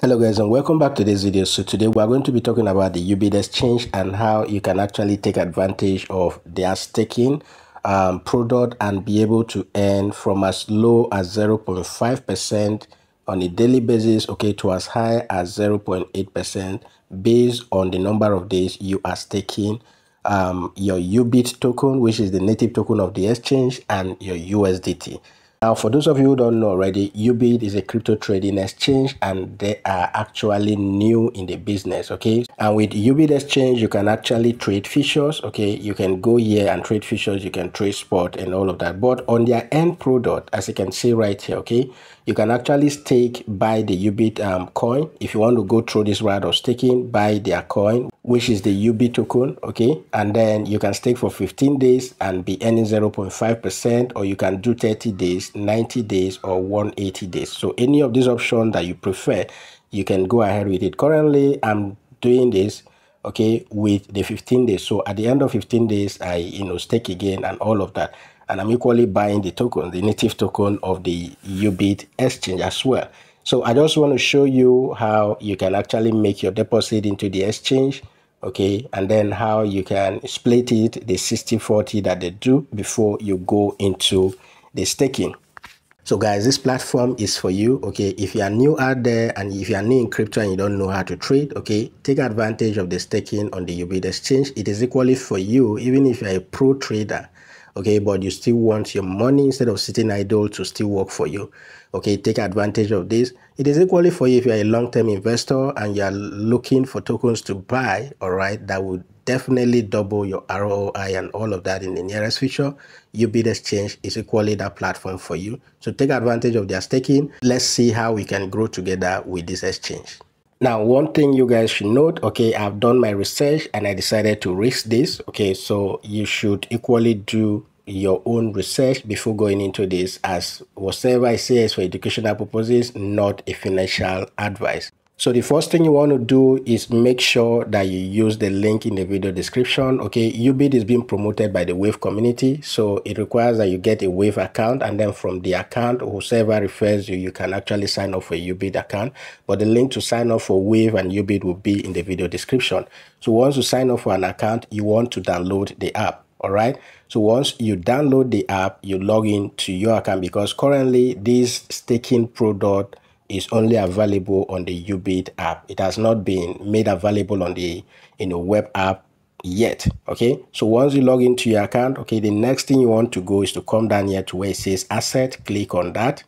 Hello guys and welcome back to this video. So today we are going to be talking about the UBIT exchange and how you can actually take advantage of their staking um, product and be able to earn from as low as 0.5% on a daily basis okay to as high as 0.8% based on the number of days you are staking um, your UBIT token which is the native token of the exchange and your USDT. Now, for those of you who don't know already, UBIT is a crypto trading exchange and they are actually new in the business, okay? And with UBIT exchange, you can actually trade futures, okay? You can go here and trade futures, you can trade spot and all of that. But on their end product, as you can see right here, okay? You can actually stake, buy the UBIT um, coin. If you want to go through this route of staking, buy their coin which is the UB token, okay? And then you can stake for 15 days and be earning 0.5%, or you can do 30 days, 90 days, or 180 days. So any of these options that you prefer, you can go ahead with it. Currently, I'm doing this, okay, with the 15 days. So at the end of 15 days, I, you know, stake again and all of that. And I'm equally buying the token, the native token of the UBIT exchange as well. So I just want to show you how you can actually make your deposit into the exchange okay and then how you can split it the 60 40 that they do before you go into the staking so guys this platform is for you okay? If you are new out there and if you are new in crypto and you don't know how to trade okay take advantage of the staking on the ubit exchange. It is equally for you even if you're a pro trader okay? But you still want your money instead of sitting idle to still work for you okay? Take advantage of this. It is equally for you if you're a long-term investor and you're looking for tokens to buy all right? That would definitely double your roi and all of that in the nearest future. Ubit exchange is equally that platform for you. So take advantage of their staking. Let's see how we can grow together with this exchange. Now, one thing you guys should note, okay, I've done my research and I decided to risk this. Okay, so you should equally do your own research before going into this. As whatever I say is for educational purposes, not a financial advice. So the first thing you want to do is make sure that you use the link in the video description. Okay, UBIT is being promoted by the Wave community. So it requires that you get a Wave account and then from the account, whoever refers you, you can actually sign up for a UBIT account. But the link to sign up for Wave and UBIT will be in the video description. So once you sign up for an account, you want to download the app all right so once you download the app you log in to your account because currently this staking product is only available on the ubit app. It has not been made available on the you know web app yet okay? So once you log into your account okay the next thing you want to go is to come down here to where it says asset click on that.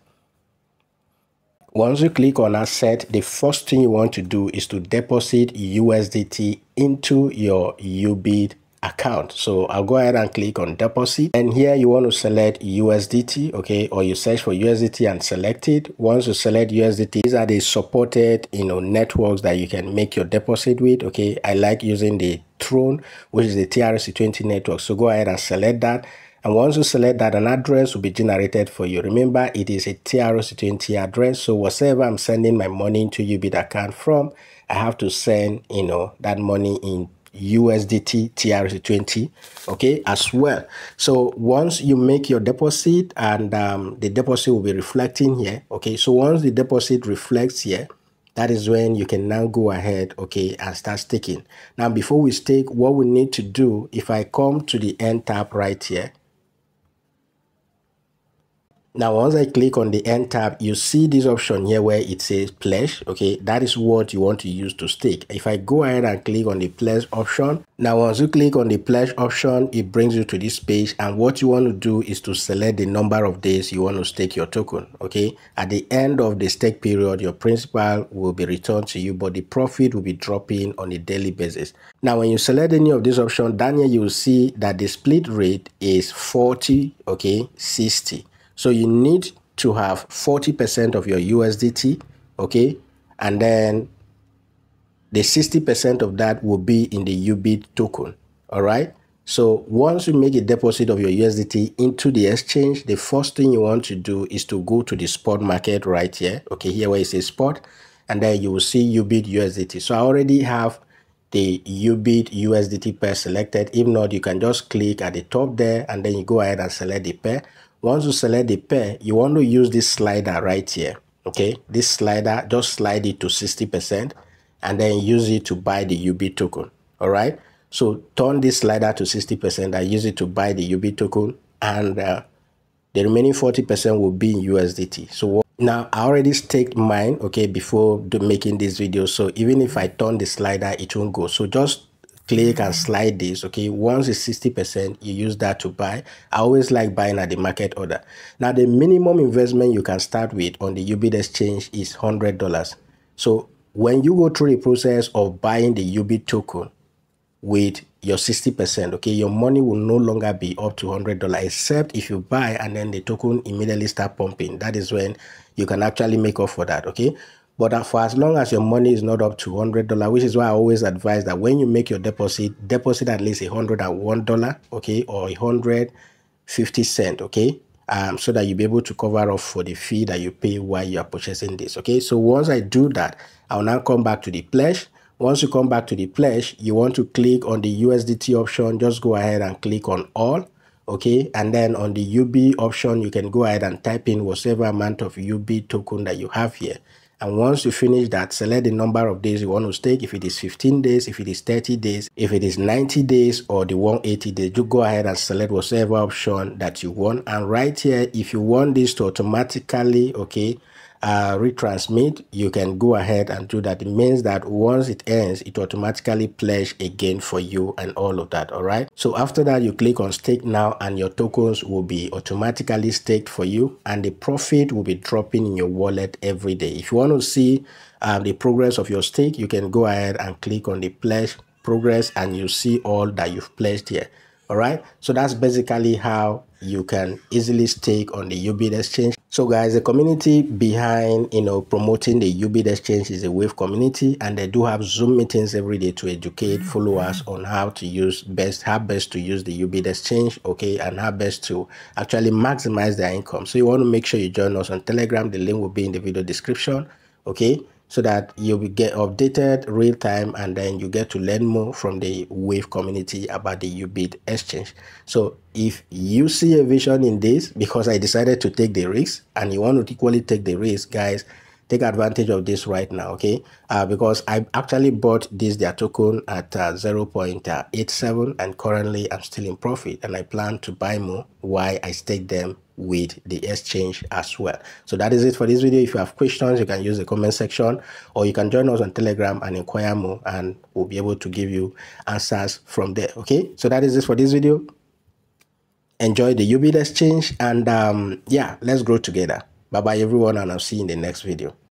Once you click on asset the first thing you want to do is to deposit usdt into your ubit account. So I'll go ahead and click on deposit and here you want to select USDT, okay, or you search for USDT and select it. Once you select USDT, these are the supported, you know, networks that you can make your deposit with, okay. I like using the Tron, which is the TRC20 network. So go ahead and select that. And once you select that, an address will be generated for you. Remember, it is a TRC20 address. So whatever I'm sending my money into UBIT account from, I have to send, you know, that money in USDT TRC20 okay as well. So once you make your deposit and um, the deposit will be reflecting here okay so once the deposit reflects here that is when you can now go ahead okay and start staking. Now before we stake what we need to do if I come to the end tab right here now, once I click on the end tab, you see this option here where it says pledge. Okay, that is what you want to use to stake. If I go ahead and click on the pledge option, now once you click on the pledge option, it brings you to this page. And what you want to do is to select the number of days you want to stake your token. Okay, at the end of the stake period, your principal will be returned to you, but the profit will be dropping on a daily basis. Now, when you select any of these options, down here you will see that the split rate is 40, okay, 60. So you need to have 40% of your USDT, okay? And then the 60% of that will be in the UBIT token, all right? So once you make a deposit of your USDT into the exchange, the first thing you want to do is to go to the spot market right here. Okay, here where it says spot, and then you will see UBIT USDT. So I already have the UBIT USDT pair selected. If not, you can just click at the top there and then you go ahead and select the pair. Once you select the pair, you want to use this slider right here. okay? This slider just slide it to 60 percent and then use it to buy the ub token all right? So turn this slider to 60 percent i use it to buy the ub token and uh, the remaining 40 percent will be in usdt so now i already staked mine okay before making this video. So even if i turn the slider it won't go. So just click and slide this okay once it's 60 percent you use that to buy i always like buying at the market order now the minimum investment you can start with on the ubit exchange is hundred dollars so when you go through the process of buying the ubit token with your 60%, okay, your money will no longer be up to $100 except if you buy and then the token immediately start pumping. That is when you can actually make up for that, okay? But for as long as your money is not up to $100, which is why I always advise that when you make your deposit, deposit at least $101, okay, or 150 cent, okay, um, so that you'll be able to cover off for the fee that you pay while you are purchasing this, okay? So once I do that, I'll now come back to the pledge. Once you come back to the pledge, you want to click on the USDT option, just go ahead and click on all okay and then on the ub option you can go ahead and type in whatever amount of ub token that you have here and once you finish that select the number of days you want to stake if it is 15 days if it is 30 days if it is 90 days or the 180 days you go ahead and select whatever option that you want. And right here if you want this to automatically okay uh, retransmit, you can go ahead and do that. It means that once it ends, it automatically pledge again for you and all of that. All right. So after that, you click on stake now and your tokens will be automatically staked for you and the profit will be dropping in your wallet every day. If you want to see um, the progress of your stake, you can go ahead and click on the pledge progress and you see all that you've pledged here all right? So that's basically how you can easily stake on the ubit exchange. So guys the community behind you know promoting the ubit exchange is a wave community and they do have zoom meetings every day to educate followers on how to use best how best to use the ubit exchange okay and how best to actually maximize their income. So you want to make sure you join us on telegram. The link will be in the video description okay so that you will get updated real time and then you get to learn more from the wave community about the ubit exchange. So if you see a vision in this because i decided to take the risk and you want to equally take the risk guys take advantage of this right now okay? Uh, because i actually bought this their token at uh, 0.87 and currently i'm still in profit and i plan to buy more while i stake them with the exchange as well. So that is it for this video. If you have questions you can use the comment section or you can join us on telegram and inquire more and we'll be able to give you answers from there okay? So that is it for this video. Enjoy the ubit exchange and um yeah let's grow together. Bye bye everyone and i'll see you in the next video